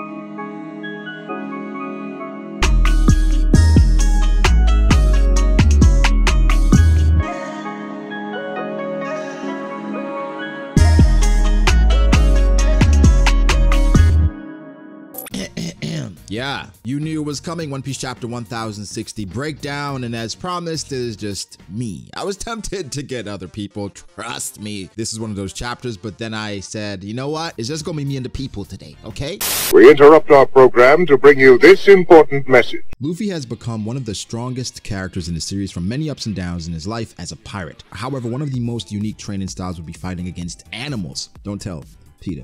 thank you Yeah, you knew it was coming. One Piece Chapter 1060 breakdown, and as promised, it is just me. I was tempted to get other people. Trust me, this is one of those chapters, but then I said, you know what? It's just gonna be me and the people today, okay? We interrupt our program to bring you this important message. Luffy has become one of the strongest characters in the series from many ups and downs in his life as a pirate. However, one of the most unique training styles would be fighting against animals. Don't tell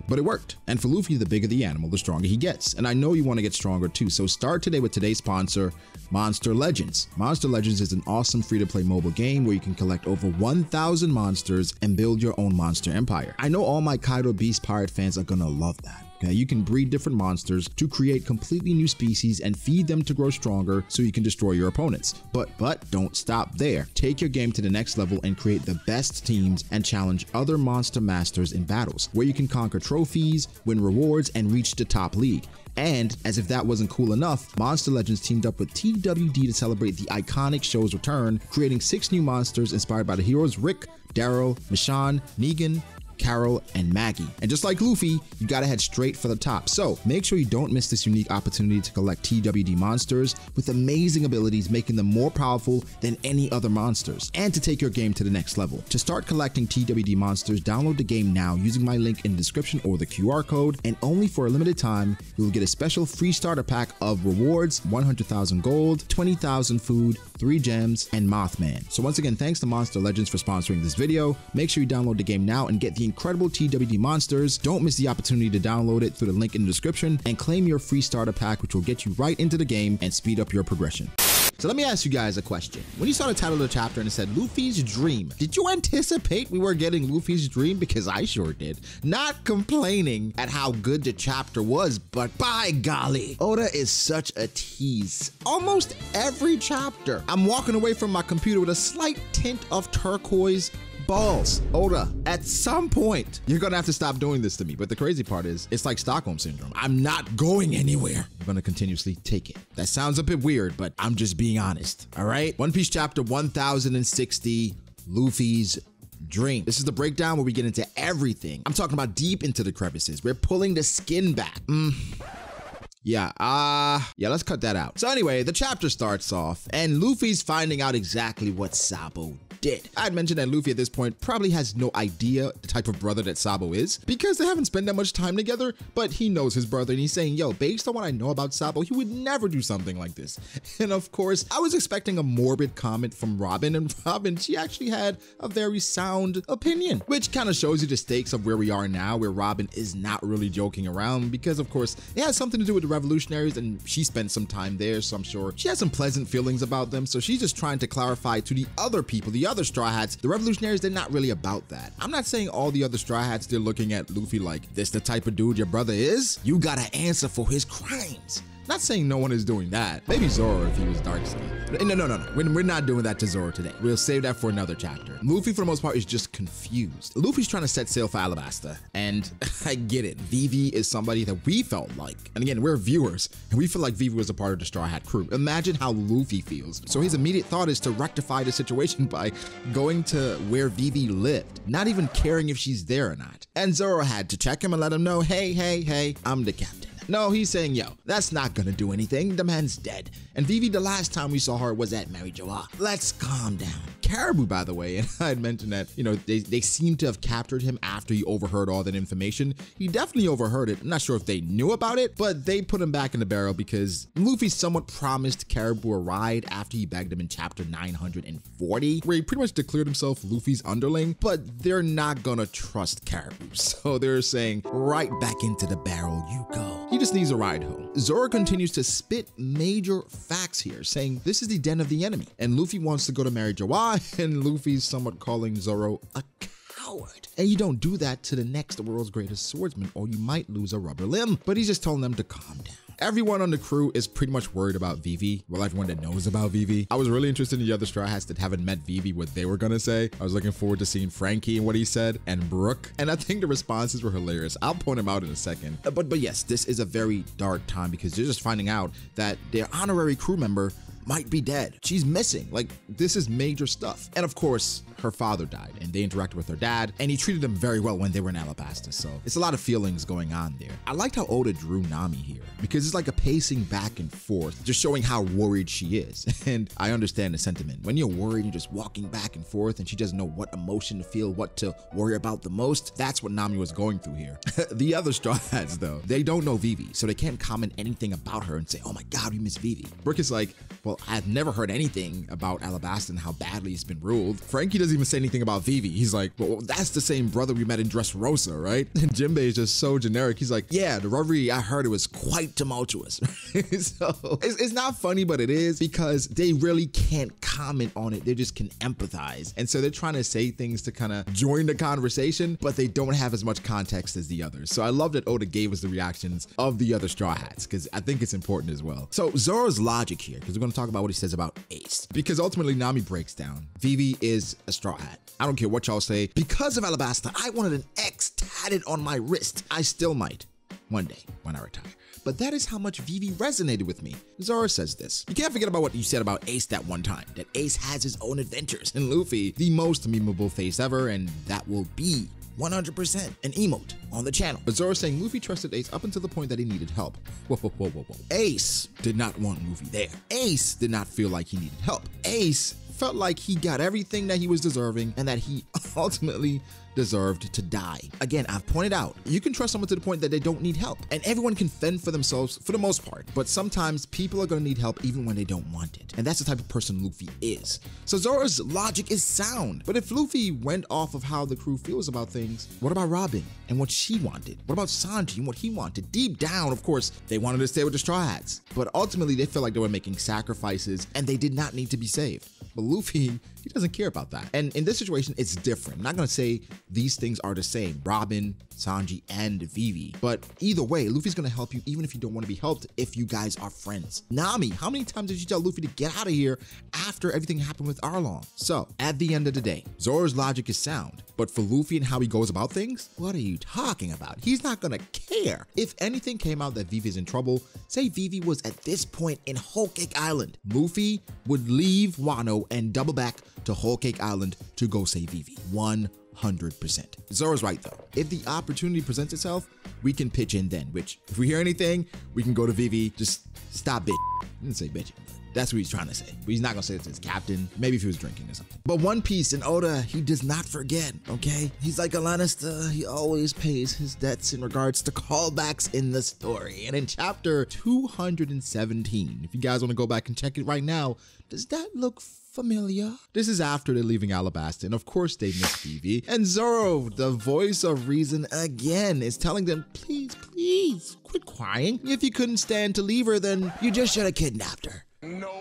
But it worked. And for Luffy, the bigger the animal, the stronger he gets. And I know you want to get stronger too. So start today with today's sponsor, Monster Legends. Monster Legends is an awesome free-to-play mobile game where you can collect over 1,000 monsters and build your own monster empire. I know all my Kaido Beast Pirate fans are gonna love that. Okay, you can breed different monsters to create completely new species and feed them to grow stronger so you can destroy your opponents. But but don't stop there. Take your game to the next level and create the best teams and challenge other monster masters in battles where you can conquer trophies, win rewards, and reach the top league. And as if that wasn't cool enough, Monster Legends teamed up with TWD to celebrate the iconic show's return, creating six new monsters inspired by the heroes Rick, Daryl, Michonne, Negan, Carol, and Maggie. And just like Luffy, you gotta head straight for the top. So make sure you don't miss this unique opportunity to collect TWD monsters with amazing abilities, making them more powerful than any other monsters, and to take your game to the next level. To start collecting TWD monsters, download the game now using my link in the description or the QR code, and only for a limited time, you will get a special free starter pack of rewards, 100,000 gold, 20,000 food, 3 gems, and Mothman. So once again, thanks to Monster Legends for sponsoring this video. Make sure you download the game now and get the incredible TWD monsters. Don't miss the opportunity to download it through the link in the description and claim your free starter pack, which will get you right into the game and speed up your progression. So let me ask you guys a question. When you saw the title of the chapter and it said Luffy's Dream, did you anticipate we were getting Luffy's Dream? Because I sure did. Not complaining at how good the chapter was, but by golly, Oda is such a tease. Almost every chapter, I'm walking away from my computer with a slight tint of turquoise balls. Oda, at some point, you're gonna have to stop doing this to me. But the crazy part is, it's like Stockholm Syndrome. I'm not going anywhere. I'm gonna continuously take it. That sounds a bit weird, but I'm just being honest, all right? One Piece chapter 1060, Luffy's dream. This is the breakdown where we get into everything. I'm talking about deep into the crevices. We're pulling the skin back. Mm. Yeah, uh, yeah, let's cut that out. So anyway, the chapter starts off and Luffy's finding out exactly what Sabo I'd mentioned that Luffy at this point probably has no idea the type of brother that Sabo is because they haven't spent that much time together, but he knows his brother and he's saying, yo, based on what I know about Sabo, he would never do something like this. And of course, I was expecting a morbid comment from Robin and Robin, she actually had a very sound opinion, which kind of shows you the stakes of where we are now, where Robin is not really joking around because of course it has something to do with the revolutionaries and she spent some time there, so I'm sure she has some pleasant feelings about them. So she's just trying to clarify to the other people, the other Straw Hats, the revolutionaries, they're not really about that. I'm not saying all the other Straw Hats, they're looking at Luffy like, this the type of dude your brother is? You gotta answer for his crimes. Not saying no one is doing that. Maybe Zoro if he was dark skinned. No, no, no, no. We're, we're not doing that to Zoro today. We'll save that for another chapter. Luffy, for the most part, is just confused. Luffy's trying to set sail for Alabasta. And I get it. Vivi is somebody that we felt like. And again, we're viewers. And we feel like Vivi was a part of the Straw Hat crew. Imagine how Luffy feels. So his immediate thought is to rectify the situation by going to where Vivi lived. Not even caring if she's there or not. And Zoro had to check him and let him know, hey, hey, hey, I'm the captain. No, he's saying, yo, that's not gonna do anything. The man's dead. And Vivi, the last time we saw her was at Mary Joa. Let's calm down. Caribou, by the way, and I had mentioned that, you know, they, they seem to have captured him after he overheard all that information. He definitely overheard it. I'm not sure if they knew about it, but they put him back in the barrel because Luffy somewhat promised Caribou a ride after he begged him in chapter 940, where he pretty much declared himself Luffy's underling, but they're not gonna trust Caribou. So they're saying, right back into the barrel you go. He just needs a ride home. Zoro continues to spit major facts here, saying this is the den of the enemy, and Luffy wants to go to Mary Joa, and Luffy's somewhat calling Zoro a coward. And you don't do that to the next world's greatest swordsman, or you might lose a rubber limb. But he's just telling them to calm down. Everyone on the crew is pretty much worried about Vivi. Well, everyone that knows about Vivi. I was really interested in the other Straw Hats that haven't met Vivi, what they were gonna say. I was looking forward to seeing Franky and what he said, and Brook. And I think the responses were hilarious. I'll point them out in a second. But but yes, this is a very dark time because they're just finding out that their honorary crew member might be dead. She's missing. Like, this is major stuff. And of course, her father died and they interacted with her dad and he treated them very well when they were in Alabasta. So it's a lot of feelings going on there. I liked how Oda drew Nami here because it's like a pacing back and forth, just showing how worried she is. And I understand the sentiment. When you're worried, you're just walking back and forth and she doesn't know what emotion to feel, what to worry about the most. That's what Nami was going through here. the other Straw Hats, though, they don't know Vivi, so they can't comment anything about her and say, oh my God, we miss Vivi. Brook is like, well, I've never heard anything about Alabasta and how badly it's been ruled. Franky doesn't even say anything about Vivi. He's like, well, that's the same brother we met in Dressrosa, right? And Jinbei is just so generic. He's like, yeah, the reverie I heard it was quite tumultuous. so it's, it's not funny, but it is because they really can't comment on it. They just can empathize. And so they're trying to say things to kind of join the conversation, but they don't have as much context as the others. So I love that Oda gave us the reactions of the other Straw Hats because I think it's important as well. So Zoro's logic here, because we're going to talk about what he says about Ace. Because ultimately Nami breaks down. Vivi is a Straw Hat. I don't care what y'all say. Because of Alabasta, I wanted an X tatted on my wrist. I still might one day when I retire. But that is how much Vivi resonated with me. Zoro says this. You can't forget about what you said about Ace that one time, that Ace has his own adventures, and Luffy, the most memeable face ever, and that will be 100% an emote on the channel. But Zoro saying Luffy trusted Ace up until the point that he needed help. Whoa, whoa, whoa, whoa, whoa. Ace did not want Luffy there. Ace did not feel like he needed help. Ace felt like he got everything that he was deserving and that he ultimately deserved to die. Again, I've pointed out, you can trust someone to the point that they don't need help, and everyone can fend for themselves for the most part, but sometimes people are gonna need help even when they don't want it. And that's the type of person Luffy is. So Zoro's logic is sound, but if Luffy went off of how the crew feels about things, what about Robin and what she wanted? What about Sanji and what he wanted? Deep down, of course, they wanted to stay with the Straw Hats, but ultimately they felt like they were making sacrifices and they did not need to be saved. But Luffy, he doesn't care about that. And in this situation, it's different. I'm not gonna say these things are the same. Robin, Sanji, and Vivi. But either way, Luffy's gonna help you even if you don't want to be helped if you guys are friends. Nami, how many times did you tell Luffy to get out of here after everything happened with Arlong? So, at the end of the day, Zoro's logic is sound. But for Luffy and how he goes about things, what are you talking about? He's not gonna care. If anything came out that Vivi's in trouble, say Vivi was at this point in Whole Cake Island, Luffy would leave Wano and double back to Whole Cake Island to go save Vivi. 100%. Zoro's right though. If the opportunity presents itself, we can pitch in then, which if we hear anything, we can go to Vivi, just stop bitch. He didn't say bitch. That's what he's trying to say. But he's not gonna say it to his captain. Maybe if he was drinking or something. But One Piece and Oda, he does not forget, okay? He's like a Lannister. Uh, he always pays his debts in regards to callbacks in the story. And in chapter 217, if you guys want to go back and check it right now, does that look familiar? This is after they're leaving Alabasta, and of course they miss Vivi. And Zoro, the voice of reason again, is telling them, please, please, quit crying. If you couldn't stand to leave her, then you just should have kidnapped her. Nope.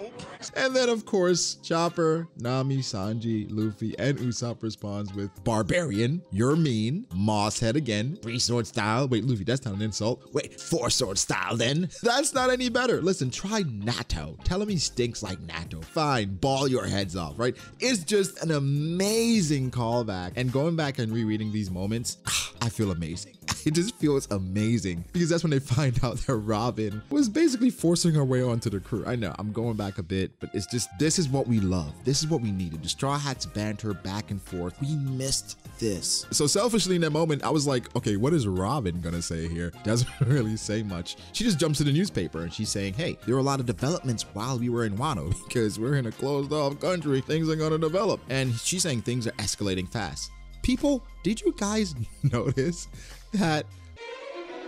And then, of course, Chopper, Nami, Sanji, Luffy, and Usopp responds with Barbarian, you're mean, Moss head again, three sword style. Wait, Luffy, that's not an insult. Wait, four sword style then? That's not any better. Listen, try Natto. Tell him he stinks like Natto. Fine, ball your heads off, right? It's just an amazing callback. And going back and rereading these moments, I feel amazing. It just feels amazing because that's when they find out that Robin was basically forcing her way onto the crew. I know I'm going back a bit, but it's just this is what we love. This is what we needed. The Straw Hats banter back and forth. We missed this. So selfishly in that moment, I was like, okay, what is Robin gonna say here? Doesn't really say much. She just jumps to the newspaper and she's saying, hey, there were a lot of developments while we were in Wano because we're in a closed off country. Things are gonna develop. And she's saying things are escalating fast. People, did you guys notice that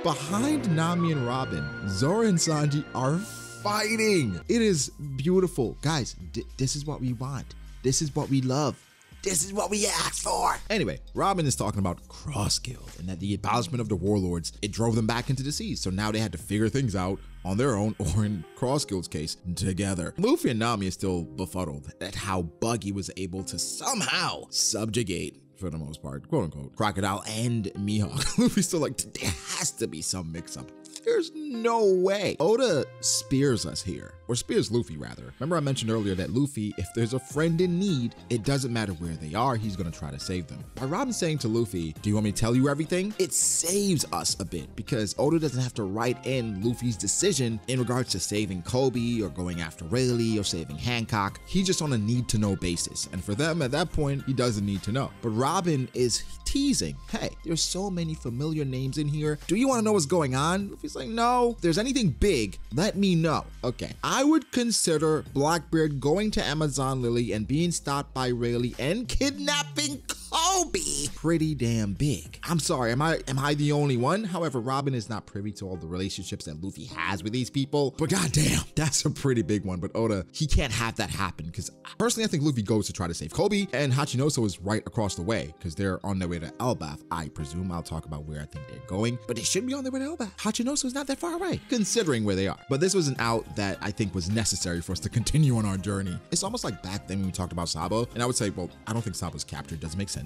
behind Nami and Robin, Zoro and Sanji are fighting? It is beautiful. Guys, this is what we want. This is what we love. This is what we asked for. Anyway, Robin is talking about Cross Guild and that the abolishment of the warlords, it drove them back into the seas. So now they had to figure things out on their own or in Cross Guild's case, together. Luffy and Nami are still befuddled at how Buggy was able to somehow subjugate for the most part, quote unquote, Crocodile and Mihawk. Luffy's still like, there has to be some mix up. There's no way. Oda spears us here, or spears Luffy rather. Remember I mentioned earlier that Luffy, if there's a friend in need, it doesn't matter where they are, he's gonna try to save them. By Robin saying to Luffy, do you want me to tell you everything? It saves us a bit because Oda doesn't have to write in Luffy's decision in regards to saving Kobe or going after Rayleigh or saving Hancock. He's just on a need to know basis. And for them at that point, he doesn't need to know. But Robin is teasing, hey, there's so many familiar names in here. Do you want to know what's going on? Luffy's like, no. If there's anything big, let me know. Okay. I would consider Blackbeard going to Amazon Lily and being stopped by Rayleigh and kidnapping Kobe pretty damn big. I'm sorry, am I am I the only one? However, Robin is not privy to all the relationships that Luffy has with these people. But goddamn, that's a pretty big one. But Oda, he can't have that happen because personally, I think Luffy goes to try to save Kobe, and Hachinosu is right across the way because they're on their way to Elbaf. I presume I'll talk about where I think they're going, but they should be on their way to Elbaf. Hachinosu is not that far away, considering where they are. But this was an out that I think was necessary for us to continue on our journey. It's almost like back then when we talked about Sabo, and I would say, well, I don't think Sabo's captured. Doesn't make sense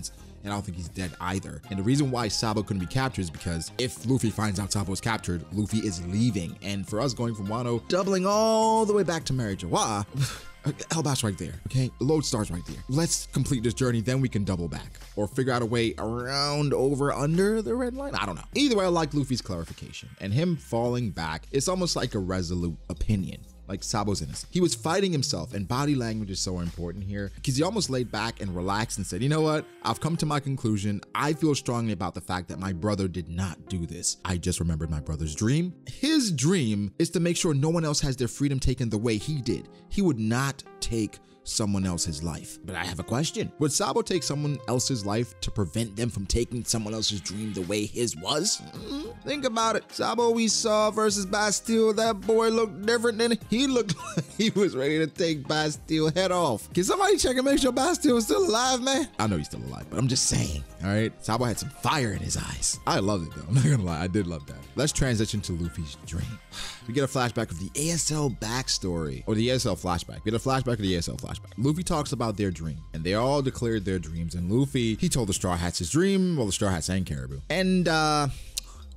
and I don't think he's dead either. And the reason why Sabo couldn't be captured is because if Luffy finds out Sabo is captured, Luffy is leaving. And for us going from Wano, doubling all the way back to Mary Joa, Elbaf's right there, okay? Lodestar's right there. Let's complete this journey, then we can double back. Or figure out a way around, over, under the red line. I don't know. Either way, I like Luffy's clarification. And him falling back, it's almost like a resolute opinion like Sabo's innocent. He was fighting himself, and body language is so important here because he almost laid back and relaxed and said, You know what? I've come to my conclusion. I feel strongly about the fact that my brother did not do this. I just remembered my brother's dream. His dream is to make sure no one else has their freedom taken the way he did. He would not take someone else's life. But I have a question. Would Sabo take someone else's life to prevent them from taking someone else's dream the way his was? Mm, think about it. Sabo we saw versus Bastille, that boy looked different than he looked like he was ready to take Bastille head off. Can somebody check and make sure Bastille is still alive, man? I know he's still alive, but I'm just saying. All right, Sabo had some fire in his eyes. I loved it though. I'm not gonna lie, I did love that. Let's transition to Luffy's dream. We get a flashback of the ASL backstory, or the ASL flashback. We get a flashback of the ASL flashback. Luffy talks about their dream, and they all declared their dreams. And Luffy, he told the Straw Hats his dream, well, the Straw Hats and Caribou. And uh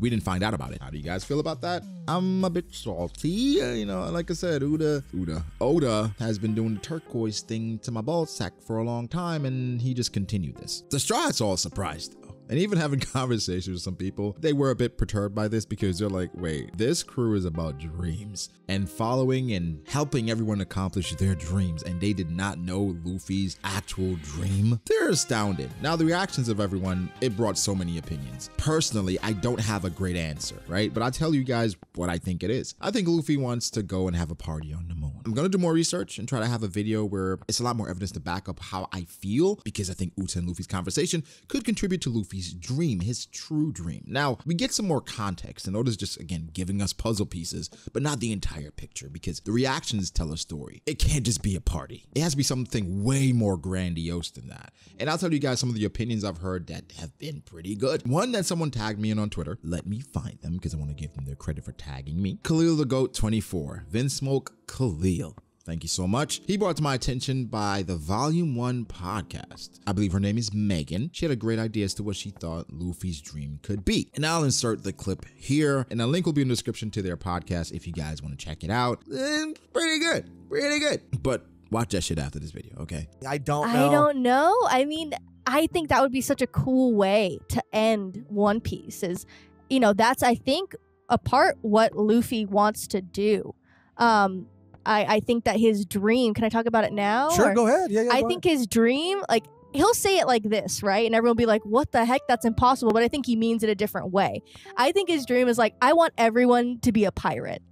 we didn't find out about it. How do you guys feel about that? I'm a bit salty. You know, like I said, Uda, Uda, Oda has been doing the turquoise thing to my ball sack for a long time, and he just continued this. The Straw Hats all surprised and even having conversations with some people, they were a bit perturbed by this because they're like, wait, this crew is about dreams and following and helping everyone accomplish their dreams. And they did not know Luffy's actual dream. They're astounded. Now, the reactions of everyone, it brought so many opinions. Personally, I don't have a great answer, right? But I'll tell you guys what I think it is. I think Luffy wants to go and have a party on the moon. I'm gonna do more research and try to have a video where it's a lot more evidence to back up how I feel because I think Uta and Luffy's conversation could contribute to Luffy's dream, his true dream. Now, we get some more context, and Oda's just, again, giving us puzzle pieces, but not the entire picture because the reactions tell a story. It can't just be a party, it has to be something way more grandiose than that. And I'll tell you guys some of the opinions I've heard that have been pretty good. One that someone tagged me in on Twitter. Let me find them because I want to give them their credit for tagging me. Khalil the Goat 24, Vinsmoke Khalil. Thank you so much. He brought to my attention by the Volume 1 podcast. I believe her name is Megan. She had a great idea as to what she thought Luffy's dream could be. And I'll insert the clip here, and a link will be in the description to their podcast if you guys want to check it out. And pretty good. Pretty good. But watch that shit after this video, okay? I don't know. I don't know. I mean, I think that would be such a cool way to end One Piece. Is you know that's I think a part what Luffy wants to do. Um, I I think that his dream. Can I talk about it now? Sure, or- go ahead. Yeah, yeah. I go think his dream, like he'll say it like this, right? And everyone will be like, "What the heck? That's impossible." But I think he means it a different way. I think his dream is like, I want everyone to be a pirate.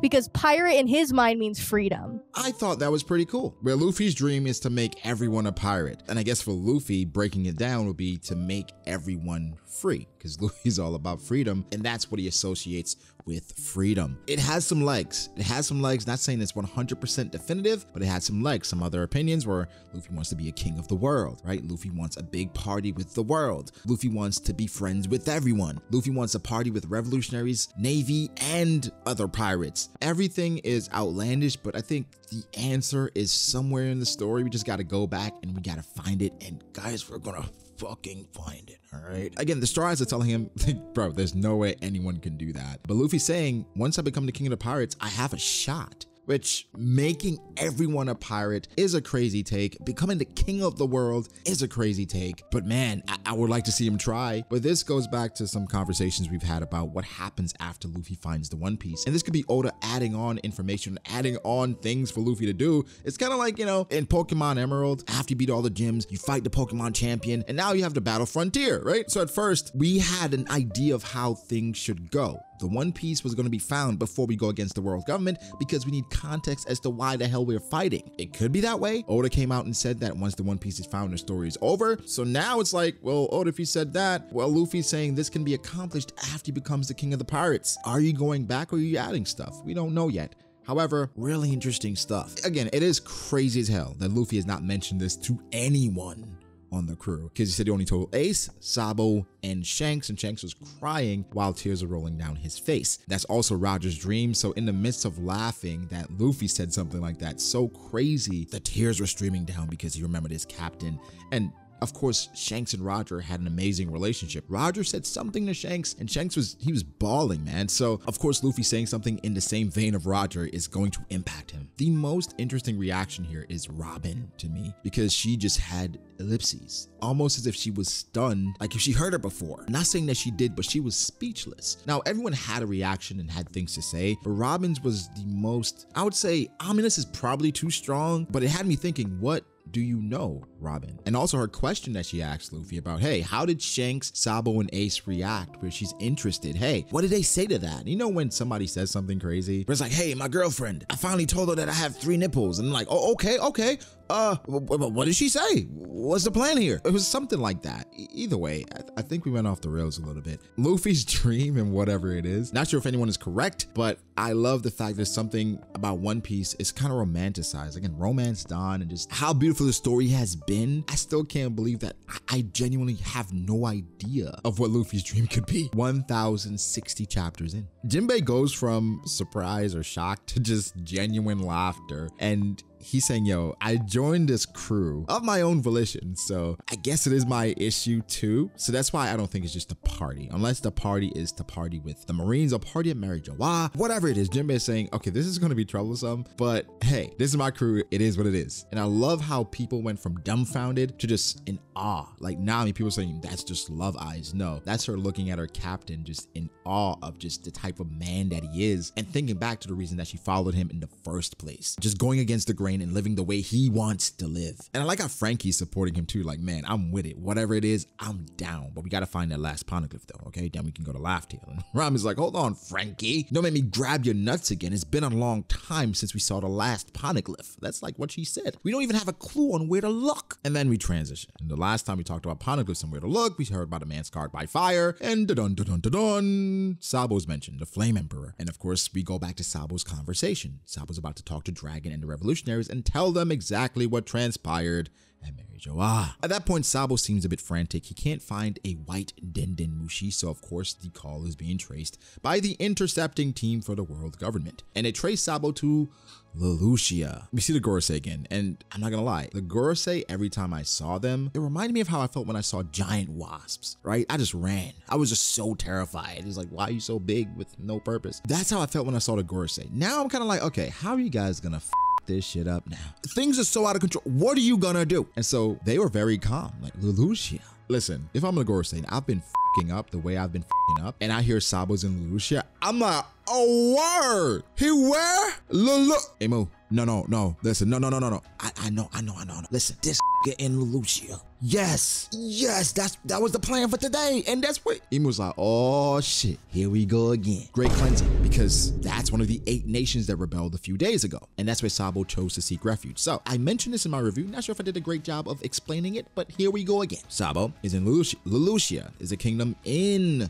Because pirate in his mind means freedom. I thought that was pretty cool. Where Luffy's dream is to make everyone a pirate. And I guess for Luffy, breaking it down would be to make everyone free. Because Luffy's all about freedom, and that's what he associates with freedom. It has some legs. It has some legs, not saying it's 100% definitive, but it has some legs. Some other opinions where Luffy wants to be a king of the world, right? Luffy wants a big party with the world. Luffy wants to be friends with everyone. Luffy wants a party with revolutionaries, navy, and other pirates. Everything is outlandish, but I think the answer is somewhere in the story. We just got to go back and we got to find it. And guys, we're going to fucking find it. All right. Again, the Straw Hats are telling him, bro, there's no way anyone can do that. But Luffy's saying, once I become the king of the pirates, I have a shot which making everyone a pirate is a crazy take. Becoming the king of the world is a crazy take. But man, I, I, would like to see him try. But this goes back to some conversations we've had about what happens after Luffy finds the One Piece. And this could be Oda adding on information, adding on things for Luffy to do. It's kind of like, you know, in Pokemon Emerald, after you beat all the gyms, you fight the Pokemon champion, and now you have to battle Frontier, right? So at first, we had an idea of how things should go the One Piece was going to be found before we go against the world government because we need context as to why the hell we're fighting. It could be that way. Oda came out and said that once the One Piece is found, the story is over. So now it's like, well, Oda, if you said that, well, Luffy's saying this can be accomplished after he becomes the king of the pirates. Are you going back or are you adding stuff? We don't know yet. However, really interesting stuff. Again, it is crazy as hell that Luffy has not mentioned this to anyone on the crew because he said he only told Ace, Sabo, and Shanks, and Shanks was crying while tears are rolling down his face. That's also Roger's dream. So, in the midst of laughing that Luffy said something like that, so crazy, the tears were streaming down because he remembered his captain. And of course, Shanks and Roger had an amazing relationship. Roger said something to Shanks, and Shanks was he was bawling, man. So of course, Luffy saying something in the same vein of Roger is going to impact him. The most interesting reaction here is Robin to me because she just had ellipses, almost as if she was stunned, like if she heard her before. Not saying that she did, but she was speechless. Now everyone had a reaction and had things to say, but Robin's was the most. I would say ominous is probably too strong, but it had me thinking, what do you know, Robin? And also her question that she asked Luffy about, hey, how did Shanks, Sabo, and Ace react where she's interested? Hey, what did they say to that? You know when somebody says something crazy? Where it's like, hey, my girlfriend, I finally told her that I have three nipples. And I'm like, oh, okay, okay uh, what did she say? What's the plan here? It was something like that. either way, I, th I, think we went off the rails a little bit. Luffy's dream and whatever it is, not sure if anyone is correct, but I love the fact that something about One Piece. is kind of romanticized. Again, romance done and just how beautiful the story has been. I still can't believe that I, genuinely have no idea of what Luffy's dream could be. 1,060 chapters in. Jinbei goes from surprise or shock to just genuine laughter. And he's saying, yo, I joined this crew of my own volition. So I guess it is my issue too. So that's why I don't think it's just a party. Unless the party is to party with the Marines or party at Mary Joa, ah, whatever it is. Jinbei is saying, okay, this is going to be troublesome, but hey, this is my crew. It is what it is. And I love how people went from dumbfounded to just in awe. Like Nami, people saying that's just love eyes. No, that's her looking at her captain just in awe of just the type of man that he is and thinking back to the reason that she followed him in the first place. Just going against the grain and living the way he wants to live. And I like how Franky's supporting him too. Like, man, I'm with it. Whatever it is, I'm down. But we got to find that last poneglyph though, okay? Then we can go to Laugh Tale. And Ram is like, hold on, Franky. Don't make me grab your nuts again. It's been a long time since we saw the last poneglyph. That's like what she said. We don't even have a clue on where to look. And then we transition. And the last time we talked about poneglyphs and where to look, we heard about a man scarred by fire. And da dun da dun da dun. Sabo's mentioned, the Flame Emperor. And of course, we go back to Sabo's conversation. Sabo's about to talk to Dragon and the Revolutionary and tell them exactly what transpired at Mary. At that point, Sabo seems a bit frantic. He can't find a white Denden Mushi, so of course the call is being traced by the intercepting team for the world government. And they trace Sabo to Lulusia. We see the Gorosei again, and I'm not gonna lie, the Gorosei, every time I saw them, it reminded me of how I felt when I saw giant wasps, right? I just ran. I was just so terrified. It was like, why are you so big with no purpose? That's how I felt when I saw the Gorosei. Now I'm kind of like, okay, how are you guys gonna this shit up now. Things are so out of control. What are you gonna do? And so they were very calm, like Lulusia. Listen, if I'm gonna saying I've been fucking up the way I've been fucking up, and I hear Sabos and Lulusia, I'm like, oh word, he where? Lulu. Hey Mo, no, no, no. Listen, no, no, no, no, no. I, I know, I know, I know. Listen, this in Lulusia. Yes, yes, that's that was the plan for today. And that's what Imu's like, oh shit, here we go again. Great cleansing, because that's one of the eight nations that rebelled a few days ago. And that's where Sabo chose to seek refuge. So I mentioned this in my review. Not sure if I did a great job of explaining it, but here we go again. Sabo is in Lulusia. Lulusia is a kingdom in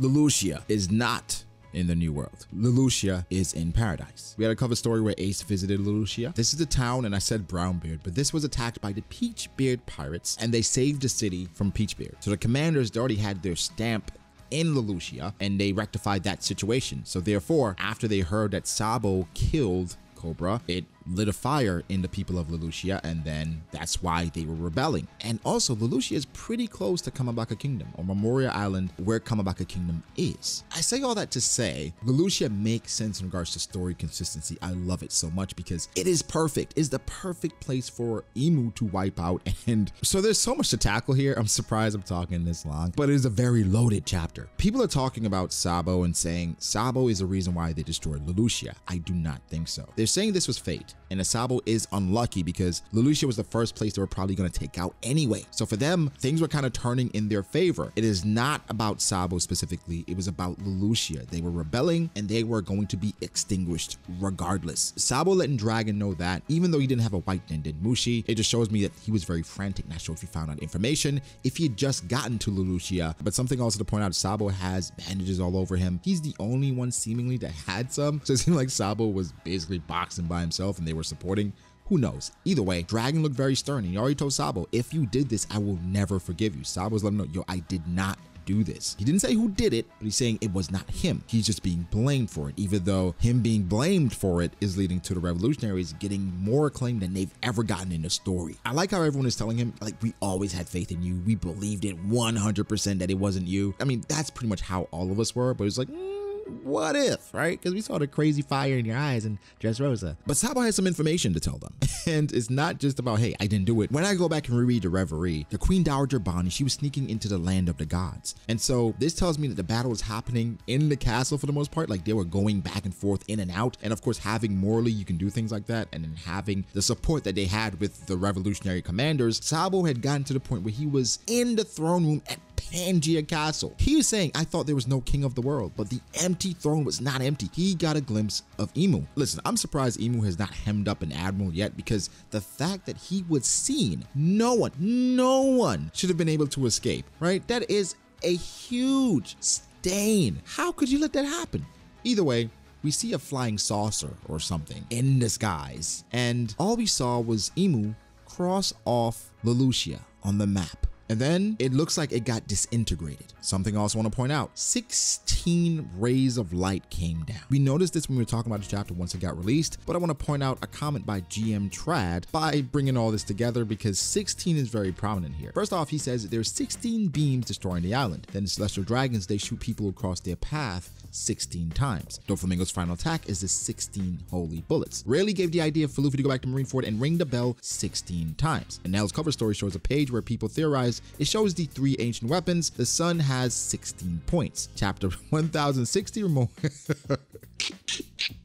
Lulusia is not in the New World. Lulusia is in paradise. We had a cover story where Ace visited Lulusia. This is the town, and I said Brownbeard, but this was attacked by the Peachbeard pirates, and they saved the city from Peachbeard. So the commanders already had their stamp in Lulusia, and they rectified that situation. So therefore, after they heard that Sabo killed Cobra, it lit a fire in the people of Lulusia, and then that's why they were rebelling. And also, Lulusia is pretty close to Kamabaka Kingdom, or Momoiro Island, where Kamabaka Kingdom is. I say all that to say, Lulusia makes sense in regards to story consistency. I love it so much because it is perfect. It's the perfect place for Imu to wipe out. And so there's so much to tackle here. I'm surprised I'm talking this long, but it is a very loaded chapter. People are talking about Sabo and saying Sabo is the reason why they destroyed Lulusia. I do not think so. They're saying this was fate, and Asabo is unlucky because Lulusia was the first place they were probably going to take out anyway. So for them, things were kind of turning in their favor. It is not about Sabo specifically, it was about Lulusia. They were rebelling and they were going to be extinguished regardless. Sabo letting Dragon know that, even though he didn't have a white Denden Mushi, it just shows me that he was very frantic. Not sure if he found out information, if he had just gotten to Lulusia. But something also to point out, Sabo has bandages all over him. He's the only one seemingly that had some. So it seemed like Sabo was basically boxing by himself and they were supporting. Who knows? Either way, Dragon looked very stern and already told Sabo, if you did this, I will never forgive you. Sabo's letting him know, yo, I did not do this. He didn't say who did it, but he's saying it was not him. He's just being blamed for it, even though him being blamed for it is leading to the revolutionaries getting more acclaim than they've ever gotten in the story. I like how everyone is telling him, like, we always had faith in you. We believed it 100% that it wasn't you. I mean, that's pretty much how all of us were, but it's like, mm, what if, right? Because we saw the crazy fire in your eyes and Dressrosa. But Sabo has some information to tell them. And it's not just about, hey, I didn't do it. When I go back and reread the Reverie, the Queen Dowager Bonney, she was sneaking into the land of the gods. And so this tells me that the battle is happening in the castle for the most part. Like they were going back and forth in and out. And of course, having Morley, you can do things like that. And then having the support that they had with the revolutionary commanders, Sabo had gotten to the point where he was in the throne room at Pangaea Castle. He was saying, I thought there was no king of the world, but the empty throne was not empty. He got a glimpse of Imu. Listen, I'm surprised Imu has not hemmed up an admiral yet because the fact that he was seen, no one, no one should have been able to escape, right? That is a huge stain. How could you let that happen? Either way, we see a flying saucer or something in skies, and all we saw was Imu cross off Lulusia on the map. And then it looks like it got disintegrated. Something I also want to point out 16 rays of light came down. We noticed this when we were talking about the chapter once it got released, but I want to point out a comment by GM Trad by bringing all this together because 16 is very prominent here. First off, he says there's 16 beams destroying the island. Then the Celestial Dragons, they shoot people across their path 16 times. Doflamingo's final attack is the 16 holy bullets. Rayleigh gave the idea for Luffy to go back to Marineford and ring the bell 16 times. And Enel's cover story shows a page where people theorize it shows the three ancient weapons. The sun has 16 points. Chapter 1060 remote.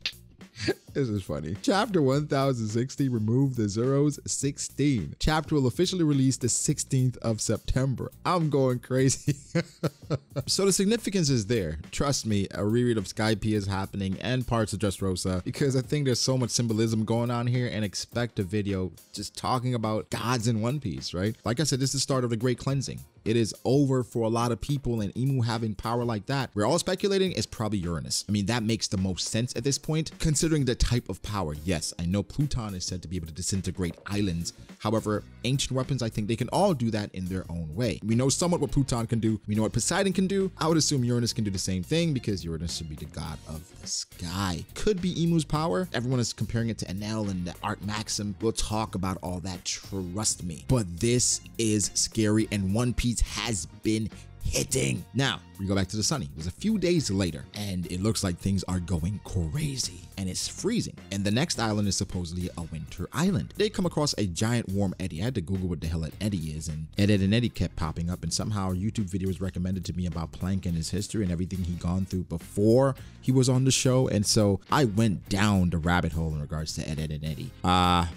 This is funny. Chapter 1060 remove the zeros 16. Chapter will officially release the 16th of September. I'm going crazy. so the significance is there. Trust me, a reread of Skypiea is happening and parts of Dressrosa because I think there's so much symbolism going on here and expect a video just talking about gods in One Piece, right? Like I said, this is the start of the Great Cleansing. It is over for a lot of people and Imu having power like that. We're all speculating it's probably Uranus. I mean, that makes the most sense at this point, considering the type of power. Yes, I know Pluton is said to be able to disintegrate islands. However, ancient weapons, I think they can all do that in their own way. We know somewhat what Pluton can do. We know what Poseidon can do. I would assume Uranus can do the same thing because Uranus should be the god of the sky. Could be Imu's power. Everyone is comparing it to Enel and the Ark Maxim. We'll talk about all that, trust me. But this is scary and One Piece has been hitting. Now, we go back to the sunny. It was a few days later, and it looks like things are going crazy, and it's freezing. And the next island is supposedly a winter island. They come across a giant warm eddy. I had to Google what the hell an eddy is, and Ed, Ed and Eddy kept popping up, and somehow a YouTube video was recommended to me about Plank and his history and everything he'd gone through before he was on the show, and so I went down the rabbit hole in regards to Ed, Ed and Eddy. Uh,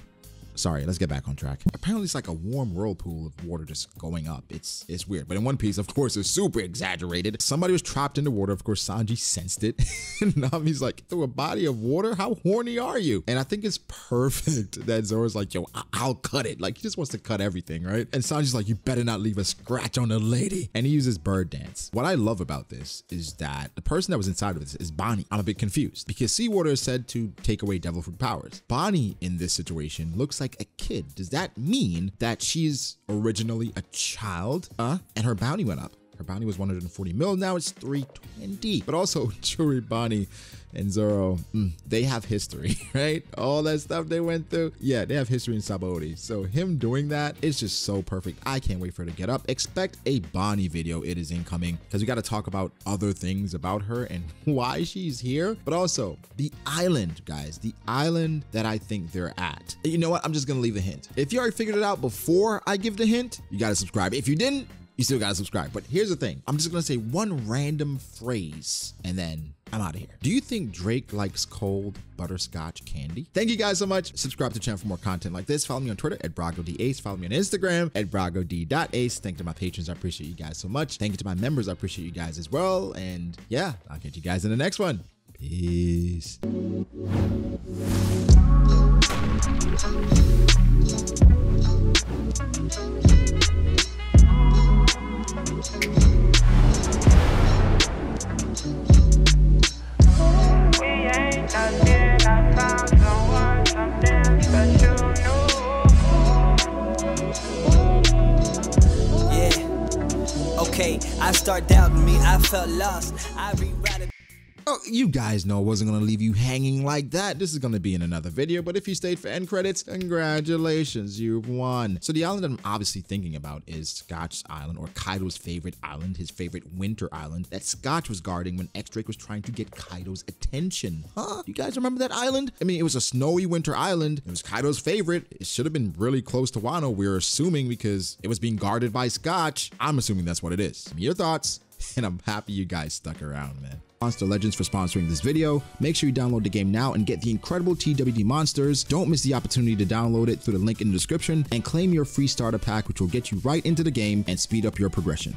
sorry let's get back on track. Apparently it's like a warm whirlpool of water just going up. It's it's weird. But in one piece of course it's super exaggerated. Somebody was trapped in the water. Of course sanji sensed it. And nami's like through a body of water? How horny are you? And i think it's perfect that zoro's like yo I- i'll cut it. Like he just wants to cut everything right? And sanji's like you better not leave a scratch on the lady. And he uses bird dance. What i love about this is that the person that was inside of this is Bonney. I'm a bit confused because seawater is said to take away devil fruit powers. Bonney in this situation looks like a kid. Does that mean that she's originally a child? Uh, and her bounty went up. Her bounty was 140 mil, now it's 320. But also, Jewelry Bonney and Zoro, mm, they have history, right? All that stuff they went through. Yeah, they have history in Sabaody. So him doing that is just so perfect. I can't wait for her to get up. Expect a Bonney video. It is incoming because we got to talk about other things about her and why she's here, but also the island, guys, the island that I think they're at. You know what? I'm just going to leave a hint. If you already figured it out before I give the hint, you got to subscribe. If you didn't, you still gotta subscribe. But here's the thing I'm just gonna say one random phrase and then I'm out of here. Do you think Drake likes cold butterscotch candy? Thank you guys so much. Subscribe to the channel for more content like this. Follow me on Twitter at BragoDAce. Follow me on Instagram at BragoD.ace. Thank you to my patrons. I appreciate you guys so much. Thank you to my members. I appreciate you guys as well. And yeah, I'll catch you guys in the next one. Peace. We ain't I start doubting me. I felt lost. I rewrite it. Oh, you guys know I wasn't gonna leave you hanging like that. This is gonna be in another video, but if you stayed for end credits, congratulations, you've won. So the island I'm obviously thinking about is Scotch's Island, or Kaido's favorite island, his favorite winter island that Scotch was guarding when X-Drake was trying to get Kaido's attention. Huh? You guys remember that island? I mean, it was a snowy winter island. It was Kaido's favorite. It should have been really close to Wano, we're assuming, because it was being guarded by Scotch. I'm assuming that's what it is. Your thoughts? And I'm happy you guys stuck around, man. Monster Legends for sponsoring this video. Make sure you download the game now and get the incredible TWD monsters. Don't miss the opportunity to download it through the link in the description and claim your free starter pack, which will get you right into the game and speed up your progression.